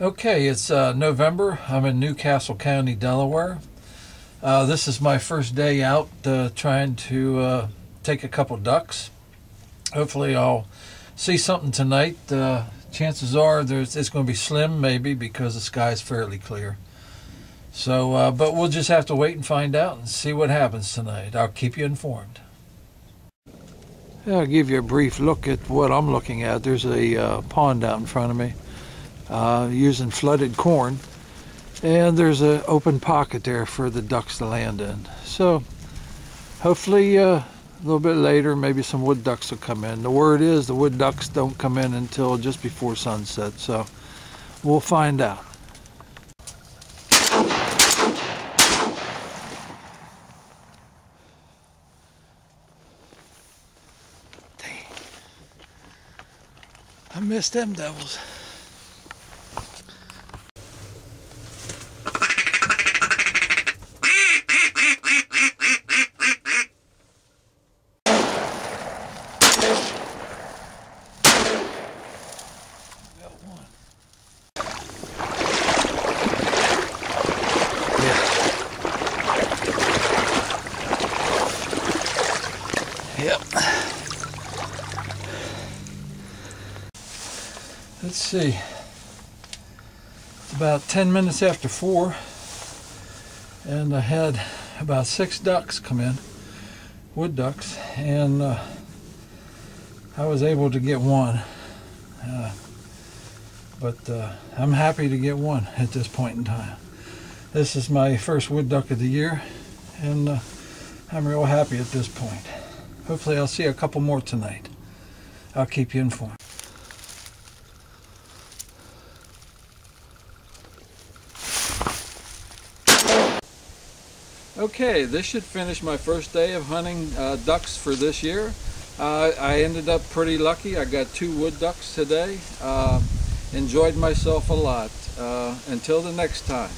Okay, it's uh, November. I'm in New Castle County, Delaware. Uh, this is my first day out uh, trying to uh, take a couple ducks. Hopefully, I'll see something tonight. Uh, chances are there's it's going to be slim, maybe because the sky's fairly clear. So, uh, but we'll just have to wait and find out and see what happens tonight. I'll keep you informed. I'll give you a brief look at what I'm looking at. There's a pond out in front of me uh, using flooded corn. And there's an open pocket there for the ducks to land in. So hopefully uh, a little bit later, maybe some wood ducks will come in. The word is the wood ducks don't come in until just before sunset. So we'll find out. I missed them devils. Got one. Yeah. Yep. Let's see. It's about 10 minutes after 4, and I had about six ducks come in, wood ducks, and uh, I was able to get one. Uh, but uh, I'm happy to get one at this point in time. This is my first wood duck of the year, and uh, I'm real happy at this point. Hopefully, I'll see a couple more tonight. I'll keep you informed. Okay, this should finish my first day of hunting uh, ducks for this year. Uh, I ended up pretty lucky. I got two wood ducks today. Uh, enjoyed myself a lot. Uh, until the next time.